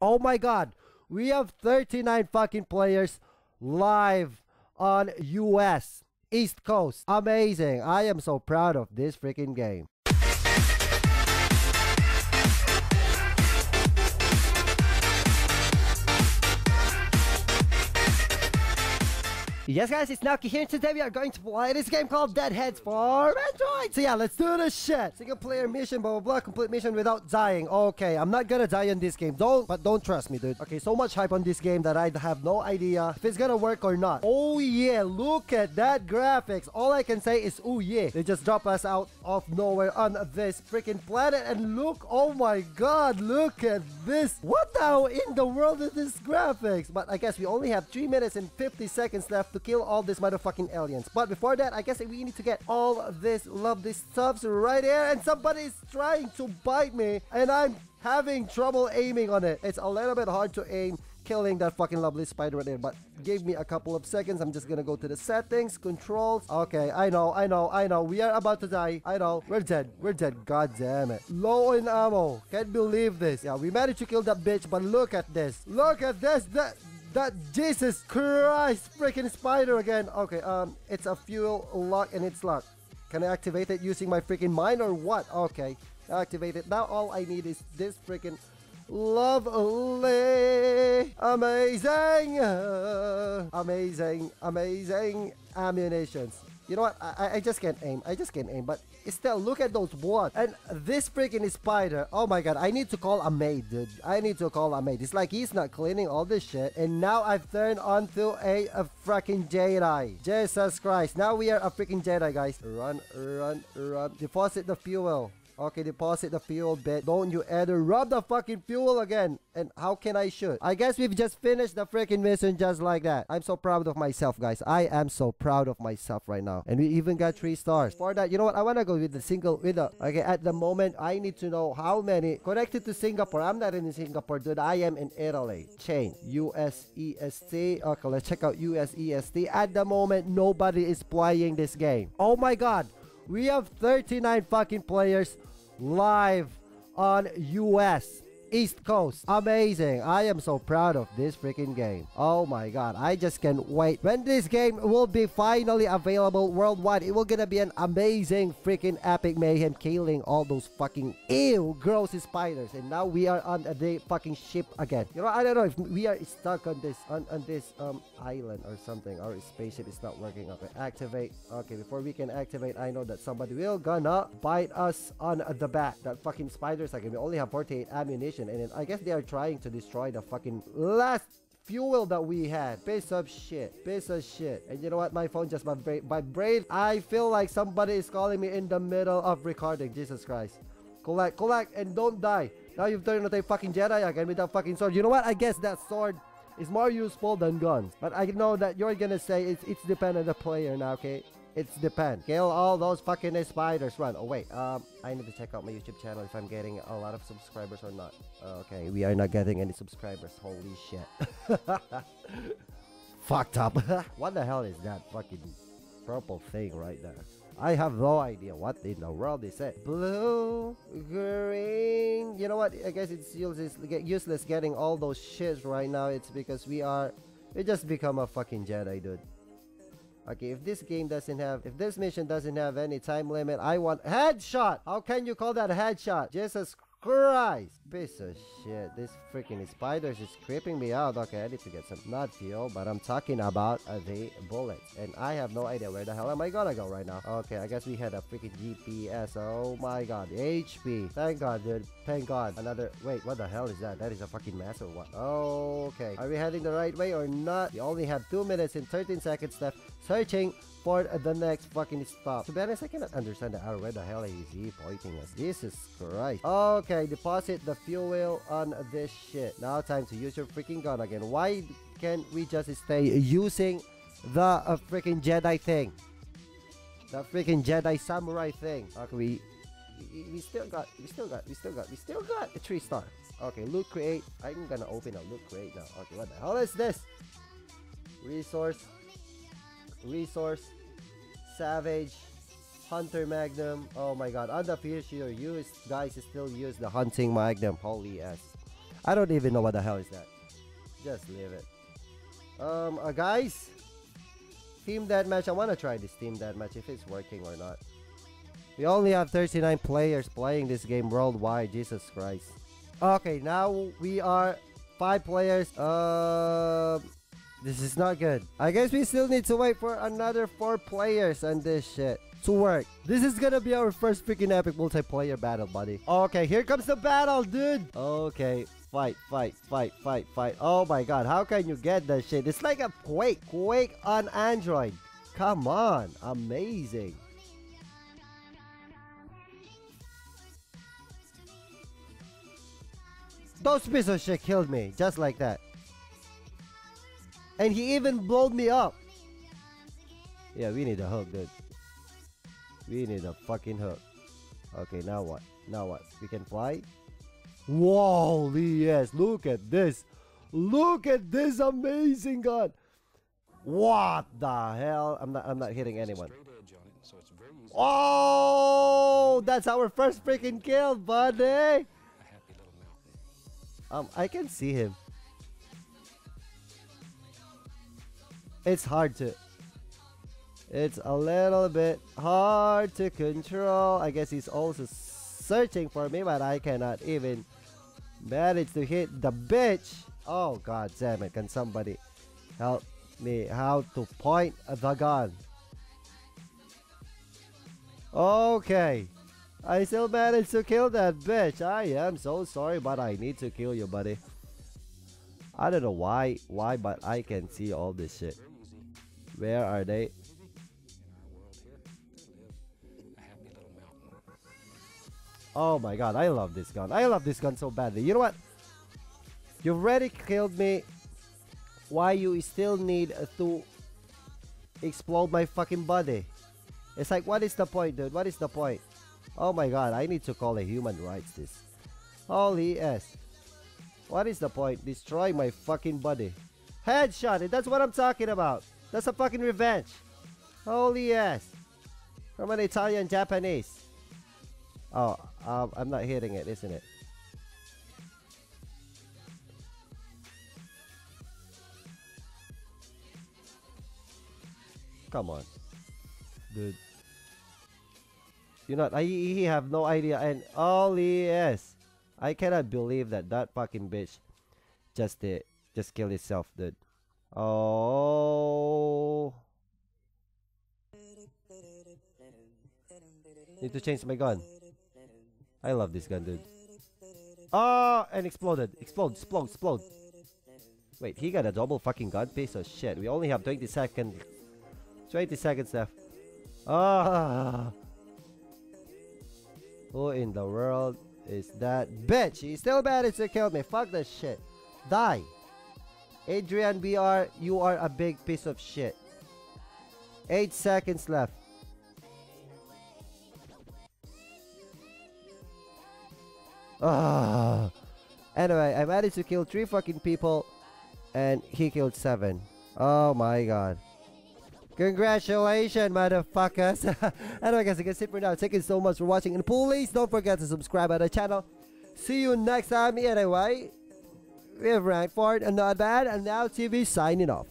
Oh my god. We have 39 fucking players live on US East Coast. Amazing. I am so proud of this freaking game. Yes, guys, it's Naoki here, and today we are going to play this game called Deadheads for Android. So yeah, let's do this shit. Single player mission, blah, blah, blah, complete mission without dying. Okay, I'm not gonna die in this game. Don't, but don't trust me, dude. Okay, so much hype on this game that I have no idea if it's gonna work or not. Oh yeah, look at that graphics. All I can say is, oh yeah. They just drop us out of nowhere on this freaking planet, and look, oh my god, look at this. What now in the world is this graphics? But I guess we only have 3 minutes and 50 seconds left to kill all these motherfucking aliens. But before that, I guess we need to get all this lovely stuffs right here. And somebody is trying to bite me. And I'm having trouble aiming on it. It's a little bit hard to aim killing that fucking lovely spider right there but give me a couple of seconds. I'm just gonna go to the settings controls. Okay i know i know i know. We are about to die. I know. We're dead. We're dead. God damn it. Low in ammo. Can't believe this. Yeah we managed to kill that bitch but look at this. Look at this. That that Jesus Christ freaking spider again. Okay, um, it's a fuel lock and it's locked. Can I activate it using my freaking mine or what? Okay, activate it. Now all I need is this freaking lovely, amazing, uh, amazing, amazing ammunitions. You know what? I, I just can't aim. I just can't aim. But still, look at those blood. And this freaking spider. Oh my god. I need to call a maid, dude. I need to call a maid. It's like he's not cleaning all this shit. And now I've turned onto a, a freaking Jedi. Jesus Christ. Now we are a freaking Jedi, guys. Run, run, run. Deposit the fuel. Okay, deposit the fuel bit. Don't you ever rub the fucking fuel again. And how can I shoot? I guess we've just finished the freaking mission just like that. I'm so proud of myself, guys. I am so proud of myself right now. And we even got three stars. For that, you know what? I want to go with the single, with the, okay, at the moment, I need to know how many connected to Singapore. I'm not in Singapore, dude. I am in Italy. Chain. US East. Okay, let's check out US East. At the moment, nobody is playing this game. Oh my god. We have 39 fucking players live on US East Coast. Amazing. I am so proud of this freaking game. Oh my god. I just can't wait. When this game will be finally available worldwide, it will gonna be an amazing freaking epic mayhem killing all those fucking ew gross spiders. And now we are on the fucking ship again. You know, I don't know if we are stuck on this on, on this um island or something. Our spaceship is not working. Okay, activate. Okay, before we can activate, I know that somebody will gonna bite us on the back. That fucking spiders again. We only have 48 ammunition and then I guess they are trying to destroy the fucking last fuel that we had. Piece of shit. Piece of shit. And you know what? My phone just vibrate. Vibrate. I feel like somebody is calling me in the middle of recording. Jesus Christ. Collect, collect, and don't die. Now you've turned into a fucking Jedi again with that fucking sword. You know what? I guess that sword is more useful than guns. But I know that you're gonna say it's, it's dependent on the player now, okay? It's depend. Kill all those fucking spiders. Run. Oh wait. Um, I need to check out my YouTube channel if I'm getting a lot of subscribers or not. Okay, we are not getting any subscribers. Holy shit. Fucked up. what the hell is that fucking purple thing right there? I have no idea what in the world is it. Blue, green. You know what? I guess it's useless, useless getting all those shits right now. It's because we are, we just become a fucking Jedi, dude. Okay, if this game doesn't have, if this mission doesn't have any time limit, I want headshot. How can you call that headshot? Jesus Christ. Piece of shit. This freaking spiders is creeping me out. Okay, I need to get some not fuel, but I'm talking about uh, the bullets. And I have no idea where the hell am I gonna go right now. Okay, I guess we had a freaking GPS. Oh my god. HP. Thank god, dude. Thank god. Another, wait, what the hell is that? That is a fucking mess or what? Okay. Are we heading the right way or not? We only have 2 minutes and 13 seconds left. Searching for the next fucking stop. To be honest, I cannot understand the arrow. Where the hell is he pointing us? Jesus Christ. Okay, deposit the fuel on this shit. Now time to use your freaking gun again. Why can't we just stay using the uh, freaking Jedi thing? The freaking Jedi samurai thing. Okay, we, we we still got, we still got, we still got, we still got a three star. Okay, loot create. I'm gonna open a loot create now. Okay, what the hell is this? Resource resource savage hunter magnum oh my god on the future use guys still use the hunting magnum holy ass I don't even know what the hell is that. Just leave it. Um, uh, guys, team deathmatch. I want to try this team deathmatch if it's working or not. We only have 39 players playing this game worldwide. Jesus Christ. Okay, now we are five players. Uh, this is not good. I guess we still need to wait for another four players on this shit to work. This is gonna be our first freaking epic multiplayer battle, buddy. Okay, here comes the battle, dude. Okay, fight, fight, fight, fight, fight. Oh my god, how can you get that shit? It's like a Quake. Quake on Android. Come on, amazing. Those pieces of shit killed me, just like that. And he even blowed me up. Yeah, we need a hook, dude. We need a fucking hook. Okay, now what? Now what? We can fly? Whoa, yes, look at this. Look at this amazing gun. What the hell? I'm not I'm not hitting anyone. Oh, that's our first freaking kill, buddy. Um, I can see him. It's hard to it's a little bit hard to control. I guess he's also searching for me, but I cannot even manage to hit the bitch. Oh god damn it, can somebody help me how to point the gun? Okay. I still managed to kill that bitch. I am so sorry, but I need to kill you, buddy. I don't know why, why, but I can see all this shit. Where are they? Oh my god, I love this gun. I love this gun so badly. You know what? You already killed me. Why you still need to explode my fucking body? It's like, what is the point, dude? What is the point? Oh my god, I need to call a human rights this. Holy S. What is the point? Destroy my fucking body. Headshot it. That's what I'm talking about. That's a fucking revenge. Holy ass. From an Italian Japanese. Oh, um, I'm not hitting it, isn't it? Come on. Dude. You know, I he have no idea and all he is. I cannot believe that that fucking bitch just did just killed itself, dude. Oh. Need to change my gun. I love this gun, dude. Oh, and exploded. Explode, explode, explode. Wait, he got a double fucking gun piece of shit. We only have 20 seconds. 20 seconds left. Ah. Who in the world is that bitch? He still managed to kill me. Fuck that shit. Die. Adrian BR, you are a big piece of shit. 8 seconds left. Ah. Anyway, I managed to kill three fucking people, and he killed seven. Oh my god. Congratulations, motherfuckers. anyway, guys, I guess it for now. Thank you so much for watching, and please don't forget to subscribe to the channel. See you next time. Anyway, we have ranked for it, and not bad, and Nao TV signing off.